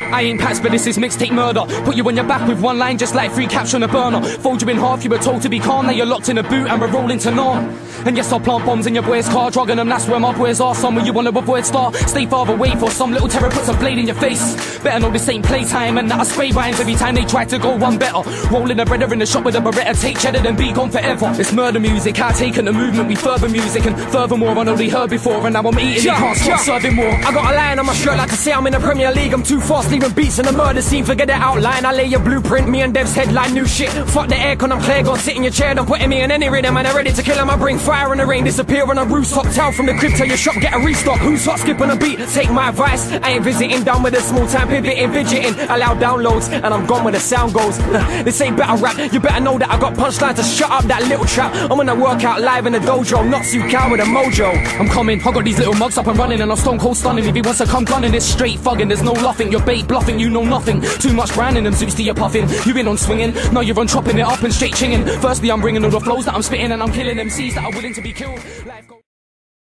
I ain't packs, but this is mixtape murder. Put you on your back with one line, just like free capture on a burner. Fold you in half, you were told to be calm. Now you're locked in a boot and we're rolling to norm. And yes, I'll plant bombs in your boy's car, drugging them. That's where my boys are. Somewhere you wanna avoid star. Stay far away for some little terror puts a blade in your face. Better know this ain't playtime and that I spray rhymes every time they try to go one better. Rolling a breader in the shop with a beretta, take cheddar and be gone forever. It's murder music, I take taken the movement, we further music and furthermore I know they heard before and now I'm eating Yeah, it, can't stop yeah. serving more. I got a line on my shirt like to say I'm in the Premier League. I'm too leaving beats in the murder scene. Forget the outline. I lay your blueprint. Me and Dev's headline. New shit. Fuck the aircon. I'm clear. Go sit in your chair. Don't put me in any rhythm. And I'm ready to kill him. I bring fire in the rain. Disappear on a rooftop. Town from the crib to your shop. Get a restock. Who's hot? Skip on a beat. Take my advice. I ain't visiting down with a small time pivoting, fidgeting. Allow downloads. And I'm gone where the sound goes. this ain't better rap. You better know that I got punchlines to shut up that little trap. I'm gonna work out live in the dojo. Not you cow with a mojo. I'm coming, I got these little mugs up and running and I'm stone cold stunning. If he wants to come gunning, it's straight fugging. There's no laughing, you're bluffing, you know nothing. Too much brand in them suits to your puffing. You been on swinging, now you're on chopping it up and straight chinging. Firstly, I'm bringing all the flows that I'm spitting and I'm killing MCs that are willing to be killed.